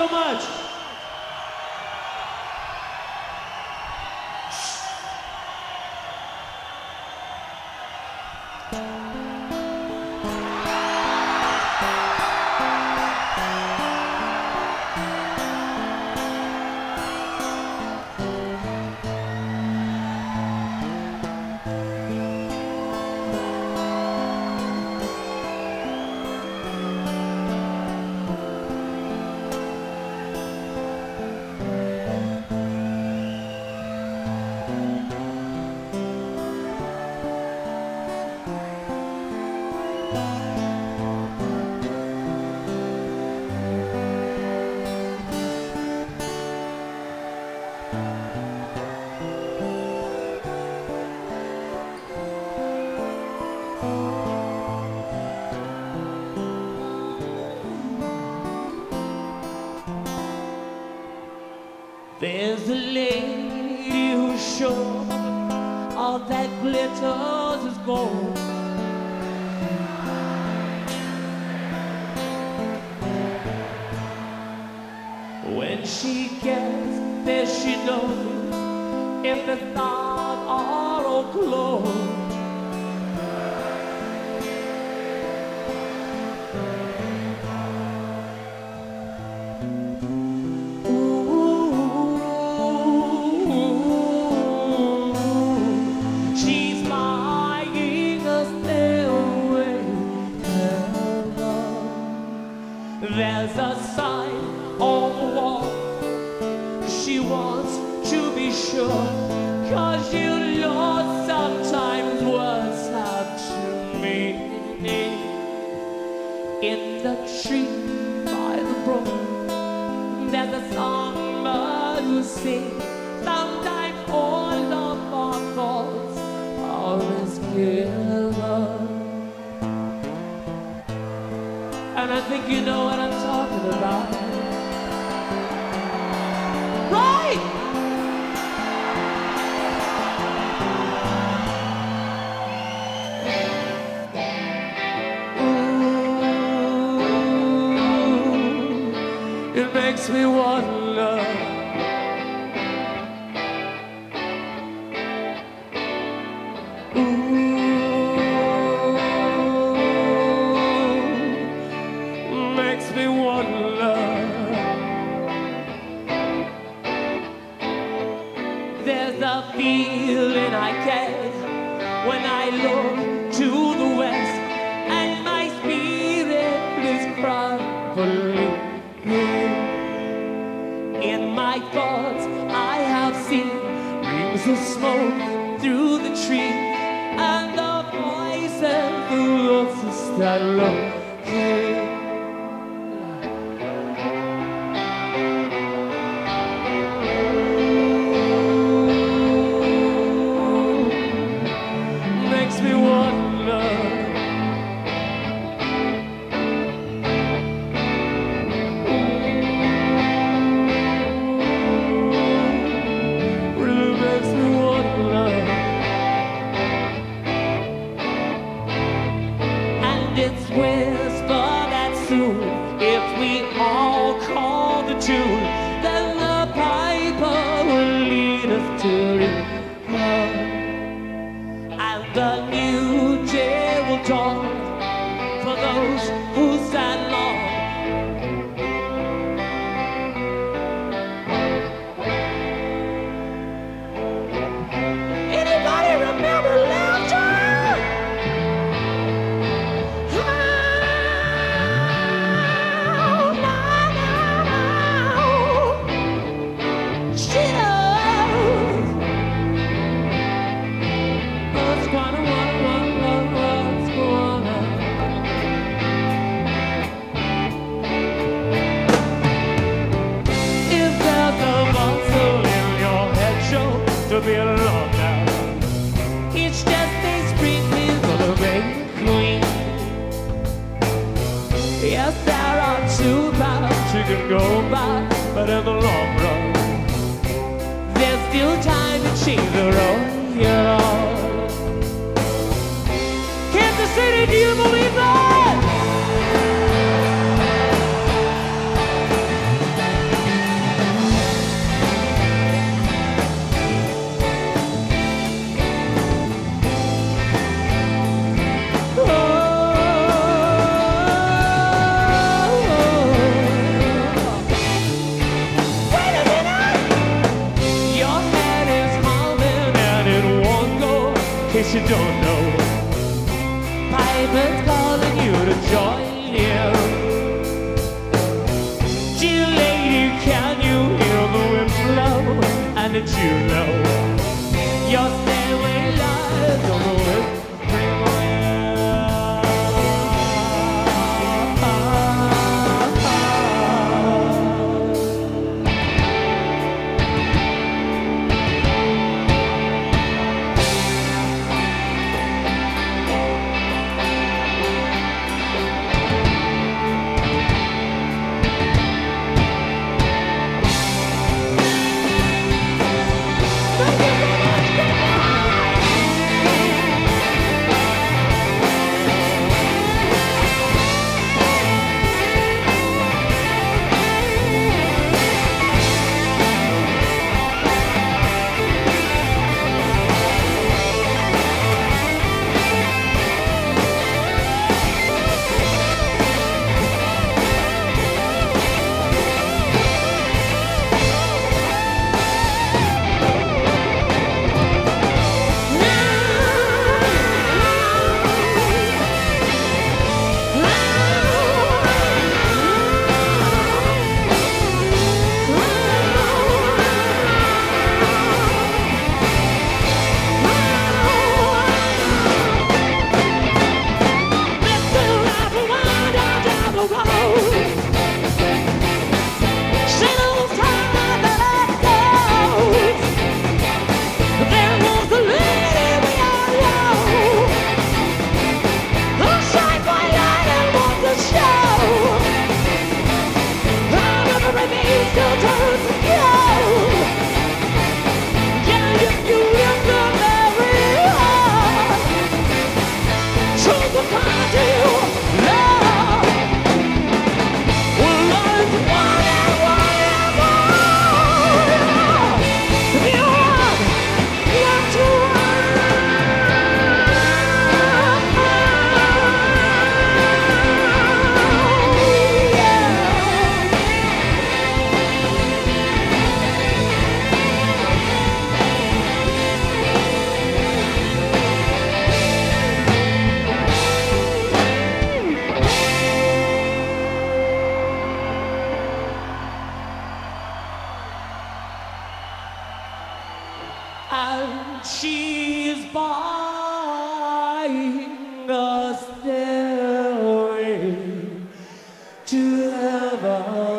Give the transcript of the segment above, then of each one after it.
So much. There's a lady who's sure all that glitters is gold. When she gets there, she knows if the stars There's a sign on the wall. She wants to be sure. Cause you know sometimes words have two meanings. In the tree by the brook, there's a songbird who sings. Sometimes all of our thoughts are as given. I think you know what I'm talking about. Right! Ooh, it makes me wonder. My thoughts, I have seen rings of smoke through the trees, and the voices of voices that look. It's whisper you can go by, but in the long run, there's still time to change the road you're on. Kansas City, do you believe you don't know. Piper's calling you to join and to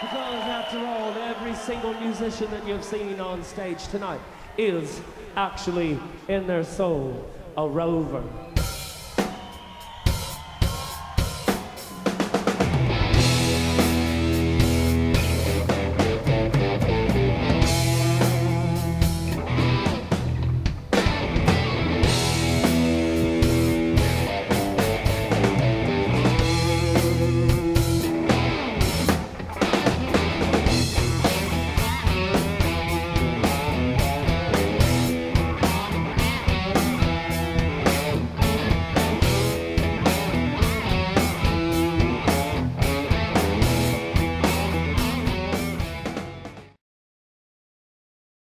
Because after all, every single musician that you've seen on stage tonight is actually in their soul a rover.